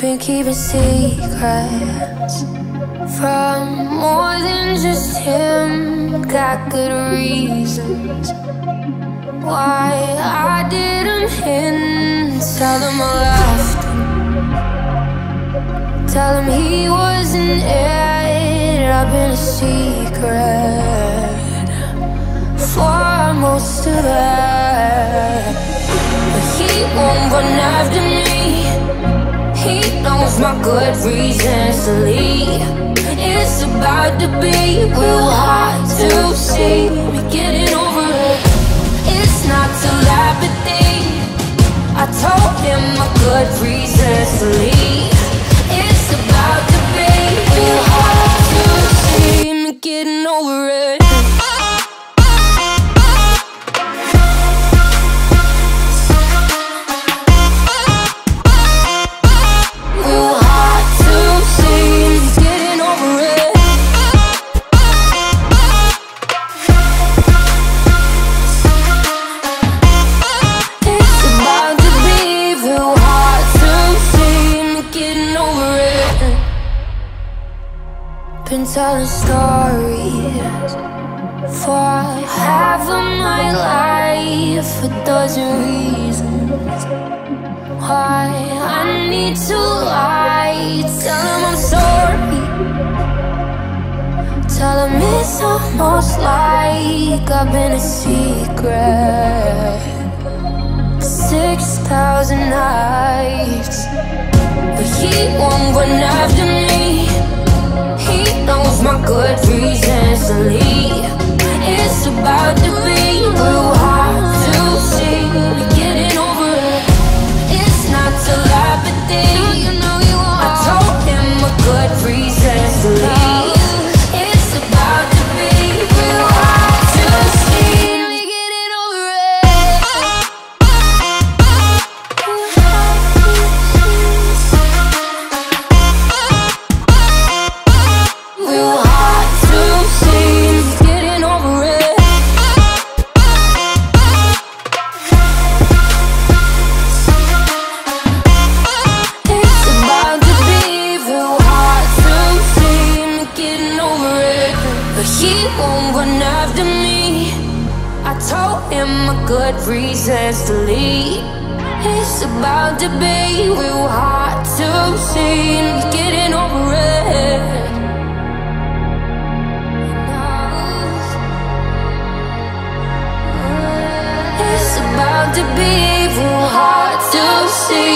Been keeping secrets from more than just him. Got good reasons why I didn't hint. Tell him I left him. Tell him he wasn't it. I've been a secret for most of that. But he won't run after me. He knows my good reasons to leave. It's about to be real hard to see me getting over it. It's not telepathy. I told him my good reasons to leave. It's about to be real hard to see me getting over it. Been telling stories for half of my life, a dozen reasons why I need to lie. Tell him I'm sorry. Tell him it's almost like I've been a secret. Six thousand nights, but he won't run after me. Good reasons won't run after me. I told him my good reasons to leave. It's about to be real hard to see me getting over it. It's about to be real hard to see